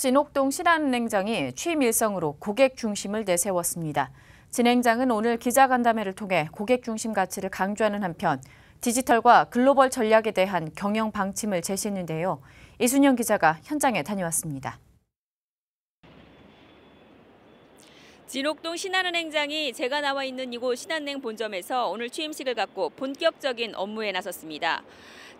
진옥동 신한은행장이 취임 일성으로 고객 중심을 내세웠습니다. 진행장은 오늘 기자간담회를 통해 고객 중심 가치를 강조하는 한편 디지털과 글로벌 전략에 대한 경영 방침을 제시했는데요. 이순영 기자가 현장에 다녀왔습니다. 진옥동 신한은행장이 제가 나와 있는 이곳 신한은행 본점에서 오늘 취임식을 갖고 본격적인 업무에 나섰습니다.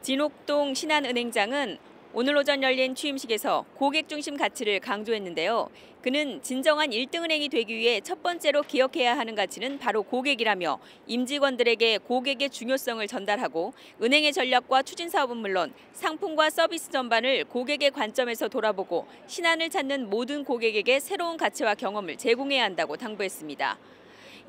진옥동 신한은행장은 오늘 오전 열린 취임식에서 고객 중심 가치를 강조했는데요. 그는 진정한 1등 은행이 되기 위해 첫 번째로 기억해야 하는 가치는 바로 고객이라며 임직원들에게 고객의 중요성을 전달하고 은행의 전략과 추진 사업은 물론 상품과 서비스 전반을 고객의 관점에서 돌아보고 신안을 찾는 모든 고객에게 새로운 가치와 경험을 제공해야 한다고 당부했습니다.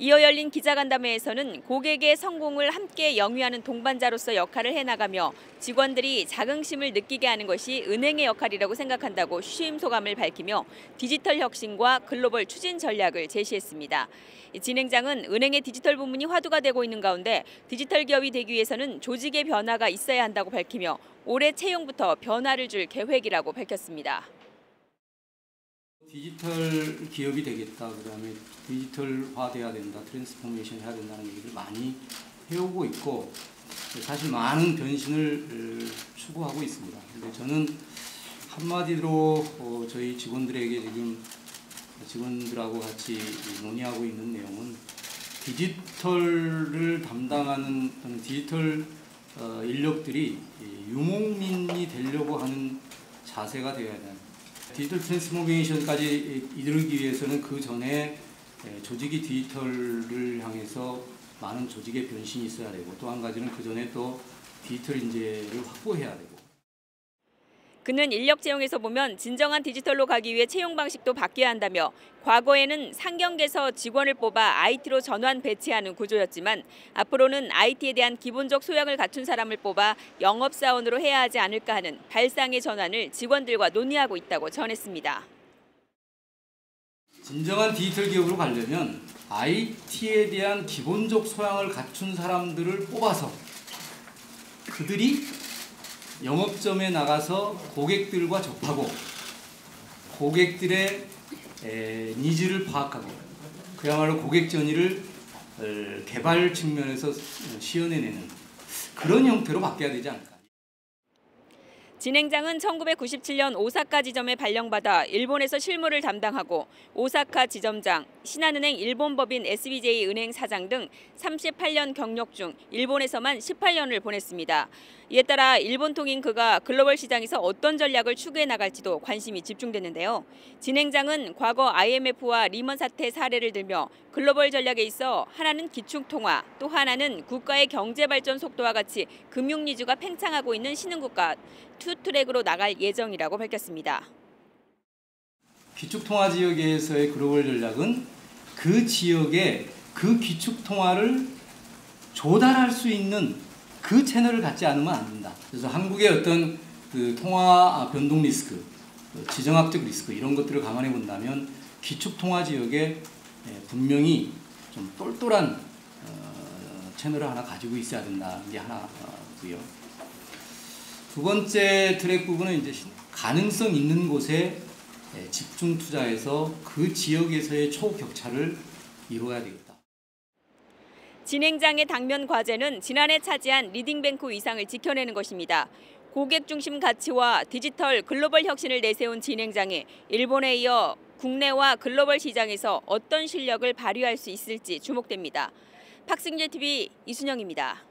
이어 열린 기자간담회에서는 고객의 성공을 함께 영위하는 동반자로서 역할을 해나가며 직원들이 자긍심을 느끼게 하는 것이 은행의 역할이라고 생각한다고 취임 소감을 밝히며 디지털 혁신과 글로벌 추진 전략을 제시했습니다. 진행장은 은행의 디지털 부문이 화두가 되고 있는 가운데 디지털 기업이 되기 위해서는 조직의 변화가 있어야 한다고 밝히며 올해 채용부터 변화를 줄 계획이라고 밝혔습니다. 디지털 기업이 되겠다. 그 다음에 디지털화 돼야 된다. transformation 해야 된다는 얘기를 많이 해오고 있고 사실 많은 변신을 추구하고 있습니다. 근데 저는 한마디로 어, 저희 직원들에게 지금 직원들하고 같이 논의하고 있는 내용은 디지털을 담당하는 디지털 어, 인력들이 유목민이 되려고 하는 자세가 되어야 된다. 디지털 transformation까지 이르기 위해서는 그 전에 조직이 디지털을 향해서 많은 조직의 변신이 있어야 되고 또 한 가지는 그 전에 또 디지털 인재를 확보해야 되고 그는 인력 채용에서 보면 진정한 디지털로 가기 위해 채용 방식도 바뀌어야 한다며 과거에는 상경계에서 직원을 뽑아 IT로 전환 배치하는 구조였지만 앞으로는 IT에 대한 기본적 소양을 갖춘 사람을 뽑아 영업사원으로 해야 하지 않을까 하는 발상의 전환을 직원들과 논의하고 있다고 전했습니다. 진정한 디지털 기업으로 가려면 IT에 대한 기본적 소양을 갖춘 사람들을 뽑아서 그들이 영업점에 나가서 고객들과 접하고 고객들의 에, needs를 파악하고 그야말로 고객 전의를 어, 개발 측면에서 시연해내는 그런 형태로 바뀌어야 되지 않을까. 진행장은 1997년 오사카 지점에 발령받아 일본에서 실무를 담당하고 오사카 지점장, 신한은행 일본법인 SBJ 은행 사장 등 38년 경력 중 일본에서만 18년을 보냈습니다. 이에 따라 일본 통인 그가 글로벌 시장에서 어떤 전략을 추구해 나갈지도 관심이 집중됐는데요. 진행장은 과거 IMF와 리먼 사태 사례를 들며 글로벌 전략에 있어 하나는 기축통화, 또 하나는 국가의 경제 발전 속도와 같이 금융 needs가 팽창하고 있는 신흥국가 two track으로 나갈 예정이라고 밝혔습니다. 기축통화 지역에서의 글로벌 전략은 그 지역의 그 기축통화를 조달할 수 있는 그 채널을 갖지 않으면 안 된다. 그래서 한국의 어떤 그 통화 변동 리스크, 지정학적 리스크 이런 것들을 감안해 본다면 기축통화 지역에 예, 분명히 좀 똘똘한 어, 채널을 하나 가지고 있어야 된다는 게 하나고요. 두 번째 트랙 부분은 이제 가능성 있는 곳에 예, 집중 투자해서 그 지역에서의 초격차를 이루어야 되겠다. 진행장의 당면 과제는 지난해 차지한 leading bank 위상을 지켜내는 것입니다. 고객 중심 가치와 디지털 글로벌 혁신을 내세운 진행장이 일본에 이어 국내와 글로벌 시장에서 어떤 실력을 발휘할 수 있을지 주목됩니다. 팍스경제 TV 이순영입니다.